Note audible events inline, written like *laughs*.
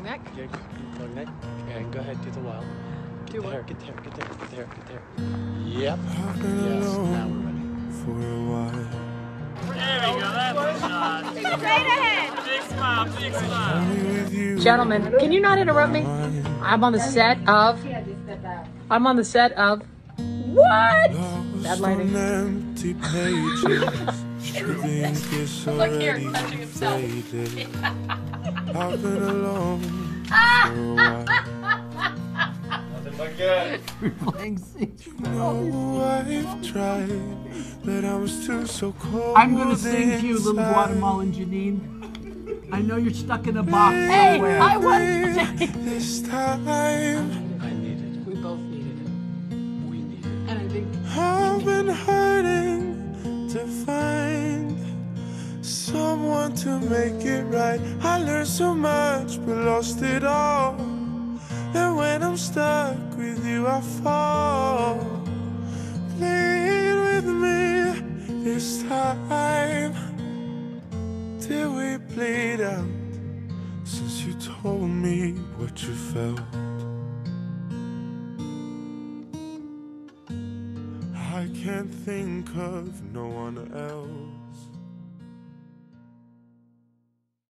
long neck. Yeah, long neck. And go ahead, do the wild. Get Do what? there, get there, get there, get there, get there. Yep. Yes, now we're ready. for a while. There we go, that's the shot. Straight ahead. Big smile, big smile. Only with you. Gentlemen, can you not interrupt me? I'm on the set of. I'm on the set of. What? Bad lighting. empty pages. the ink is Look here, already touching himself. *laughs* faded. I've been alone for a while. No, I've tried, but I was too so cold. I'm gonna sing to you, little. Guatemalan Janine. I know you're stuck in a box Hey, somewhere. I want. *laughs* This time I need it. We both needed it. We need it. And I think someone to make it right. I learned so much but lost it all. And when I'm stuck with you, I fall. Plead with me this time till we bleed out. Since you told me what you felt. I can't think of no one else.